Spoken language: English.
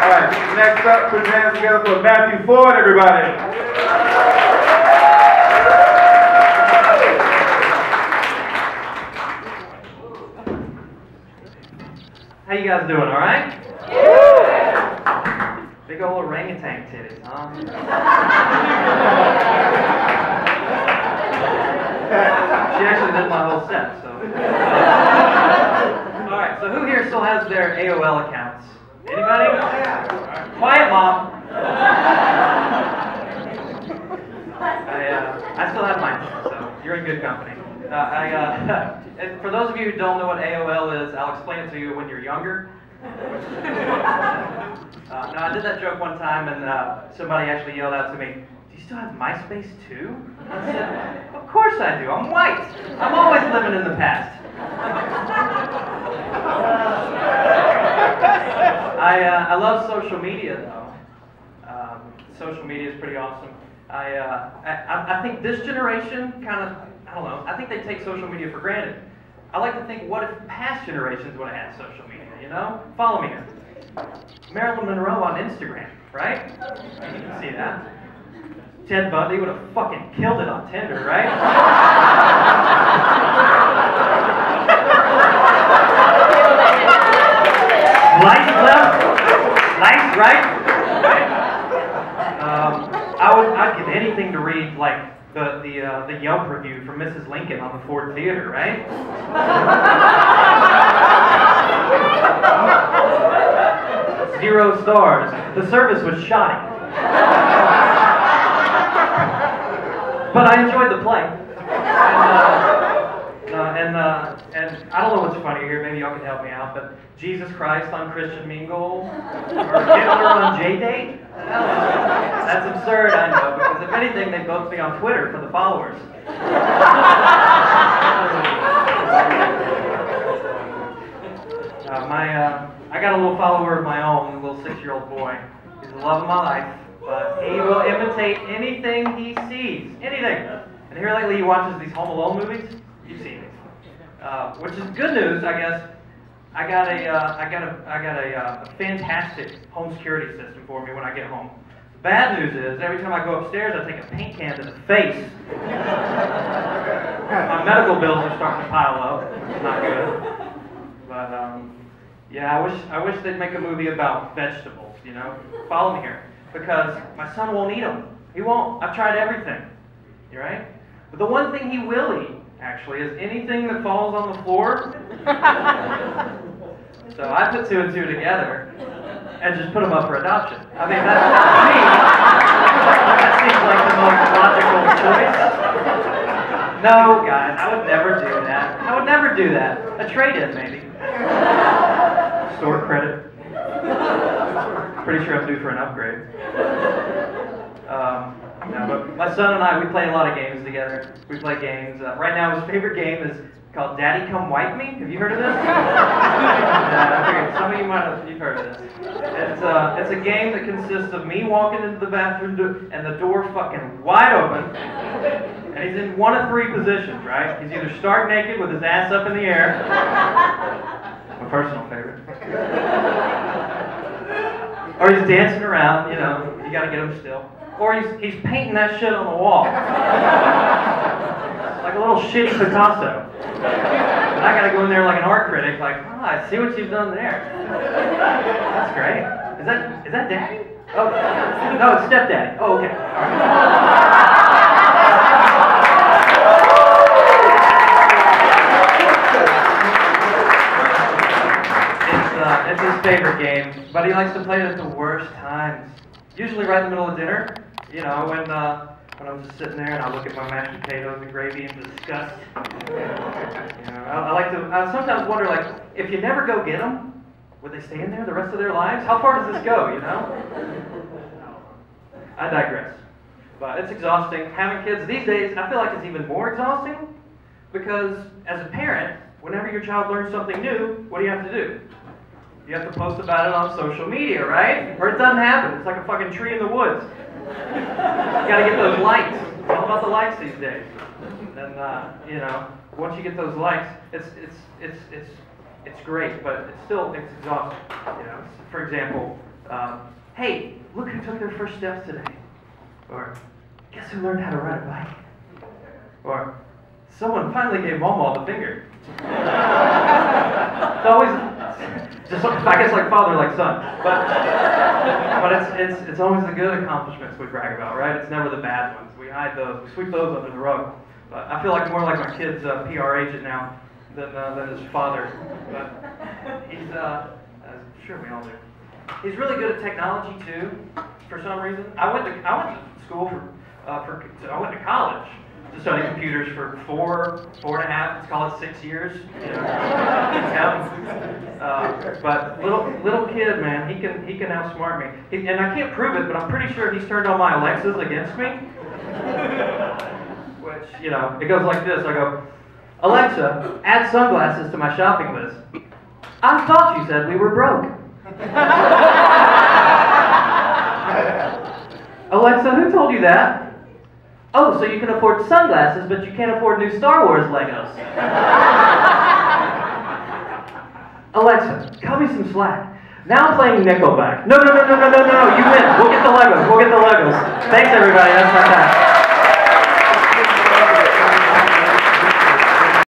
All right, next up, put your hands together for Matthew Ford, everybody. How you guys doing, all right? Big old orangutan titties, huh? she actually did my whole set, so. all right, so who here still has their AOL accounts? Anybody? Quiet, mom. I, uh, I still have mine, so you're in good company. Uh, I, uh, for those of you who don't know what AOL is, I'll explain it to you when you're younger. Uh, no, I did that joke one time, and uh, somebody actually yelled out to me, "Do you still have MySpace too?" I said, "Of course I do. I'm white. I'm always living in the past." I, uh, I love social media though. Um, social media is pretty awesome. I, uh, I, I think this generation kind of, I don't know, I think they take social media for granted. I like to think, what if past generations would have had social media, you know? Follow me here. Marilyn Monroe on Instagram, right? You can see that. Ted Bundy would have fucking killed it on Tinder, right? Lights left, lights right. Um, I would, I'd give anything read like the the uh, the Yelp review from Mrs. Lincoln on the Ford Theater, right? Zero stars. The service was shoddy. but I enjoyed the play. And, uh, uh, and, uh, and I don't know what's funny here. Maybe y'all can help me out. But Jesus Christ on Christian Mingle or Hitler on J Date. That's absurd, I know. Because if anything, they both be on Twitter for the followers. Uh, my, uh, I got a little follower of my own, a little six-year-old boy. He's the love of my life, but he will imitate anything he sees, anything. And here lately, he watches these Home Alone movies. Uh, which is good news, I guess. I got a, uh, I got a, I got a, uh, a fantastic home security system for me when I get home. The bad news is, every time I go upstairs, I take a paint can to the face. my medical bills are starting to pile up. It's not good. But um, yeah, I wish I wish they'd make a movie about vegetables. You know, follow me here because my son won't eat them. He won't. I've tried everything. You right? But the one thing he will eat actually is anything that falls on the floor. so I put two and two together and just put them up for adoption. I mean, that's to me, that seems like the most logical choice. No, guys, I would never do that. I would never do that. A trade-in, maybe. Store credit. Pretty sure I'm due for an upgrade. Um, no, but my son and I, we play a lot of games together. We play games. Uh, right now, his favorite game is called Daddy Come Wipe Me. Have you heard of this? figured some of you might have you've heard of this. It's, uh, it's a game that consists of me walking into the bathroom do- and the door fucking wide open. And he's in one of three positions, right? He's either stark naked with his ass up in the air, my personal favorite, or he's dancing around, you know, you gotta get him still. Or he's, he's painting that shit on the wall. like a little shitty Picasso. And I gotta go in there like an art critic, like, oh, I see what you've done there. That's great. Is that is that daddy? Oh, no, it's stepdaddy. Oh, okay. Right. It's, uh, it's his favorite game, but he likes to play it at the worst times. Usually right in the middle of dinner, you know, when uh, when I'm just sitting there and I look at my mashed potatoes and gravy in disgust. You know, I, I like to. I sometimes wonder, like, if you never go get them, would they stay in there the rest of their lives? How far does this go? You know. I digress. But it's exhausting. Having kids these days, I feel like it's even more exhausting because as a parent, whenever your child learns something new, what do you have to do? You have to post about it on social media, right? Or it doesn't happen. It's like a fucking tree in the woods. You gotta get those likes. All about the likes these days. And uh, you know, once you get those likes, it's it's it's it's it's great, but it's still it's exhausting. You know, for example, um, hey, look who took their first steps today. Or, guess who learned how to ride a bike? Or, someone finally gave Momo the finger. it's always, just, I guess like father, like son. But, but it's, it's, it's always the good accomplishments we brag about, right? It's never the bad ones. We hide those, we sweep those under the rug. But I feel like more like my kid's uh, PR agent now than, uh, than his father. But he's, uh, uh, sure we all do. He's really good at technology too, for some reason. I went to, I went to school for, uh, for, I went to college to study computers for four, four and a half, let's call it six years. You know, uh, but little little kid, man, he can he can outsmart me. He, and I can't prove it, but I'm pretty sure he's turned on my Alexas against me. Which you know, it goes like this. I go, Alexa, add sunglasses to my shopping list. I thought you said we were broke. Alexa, who told you that? Oh, so you can afford sunglasses, but you can't afford new Star Wars Legos. Alexa, cut me some slack. Now I'm playing Nickelback. No, no, no, no, no, no, no, you win. We'll get the Legos. We'll get the Legos. Thanks, everybody. That's my time.